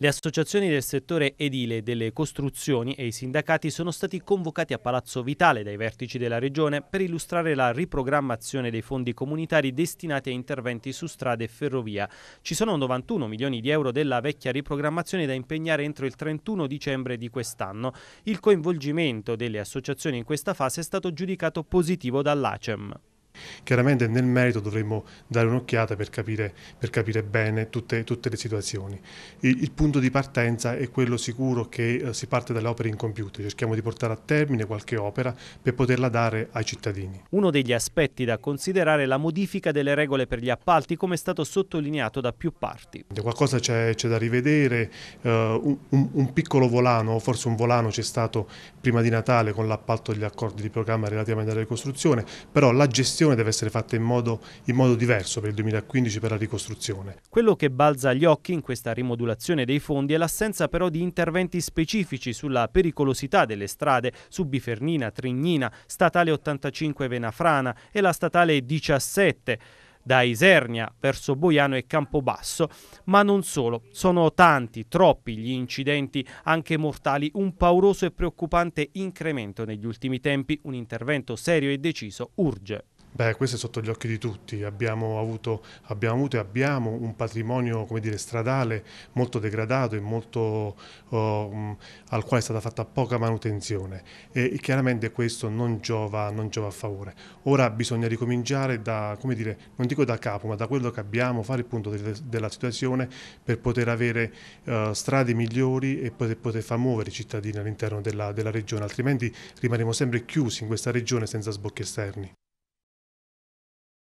Le associazioni del settore edile delle costruzioni e i sindacati sono stati convocati a Palazzo Vitale dai vertici della Regione per illustrare la riprogrammazione dei fondi comunitari destinati a interventi su strade e ferrovia. Ci sono 91 milioni di euro della vecchia riprogrammazione da impegnare entro il 31 dicembre di quest'anno. Il coinvolgimento delle associazioni in questa fase è stato giudicato positivo dall'ACEM. Chiaramente nel merito dovremmo dare un'occhiata per capire, per capire bene tutte, tutte, le situazioni. Il, il, punto di partenza è quello sicuro che eh, si parte dalle opere incompiute, cerchiamo di portare a termine qualche opera per poterla dare ai cittadini. Uno degli aspetti da considerare è la modifica delle regole per gli appalti come è stato sottolineato da più parti. Qualcosa c'è da rivedere, un, un, un, piccolo volano, forse un volano c'è stato prima di Natale con l'appalto degli accordi di programma relativamente alla ricostruzione, però la gestione ricostruzione deve essere fatta in modo, in modo diverso per il 2015 per la ricostruzione. Quello che balza agli occhi in questa rimodulazione dei fondi è l'assenza però di interventi specifici sulla pericolosità delle strade su Bifernina, Trignina, statale 85 Venafrana e la statale 17 da Isernia verso Boiano e Campobasso, ma non solo, sono tanti, troppi gli incidenti anche mortali, un pauroso e preoccupante incremento negli ultimi tempi, un intervento serio e deciso urge. Beh, questo è sotto gli occhi di tutti, abbiamo avuto, abbiamo avuto e abbiamo un patrimonio dire, stradale molto degradato e molto, uh, al quale è stata fatta poca manutenzione e, e chiaramente questo non giova, non giova, a favore. Ora bisogna ricominciare da, dire, non dico da capo, ma da quello che abbiamo, fare il punto de, della situazione per poter avere uh, strade migliori e poter, poter far muovere i cittadini all'interno della, della regione, altrimenti rimarremo sempre chiusi in questa regione senza sbocchi esterni.